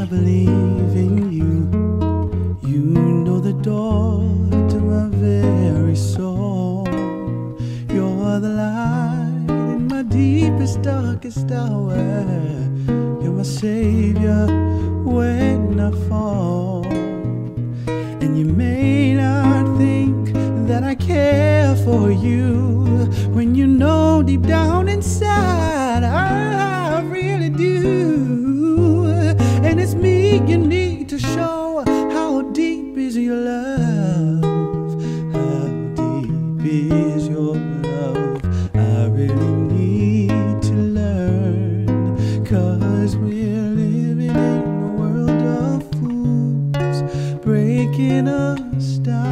I believe in you. You know the door to my very soul. You're the light in my deepest, darkest hour. You're my savior when I fall. And you may not think that I care for you when you know deep down deep is your love. How deep is your love? I really need to learn. Cause we're living in a world of fools breaking us down.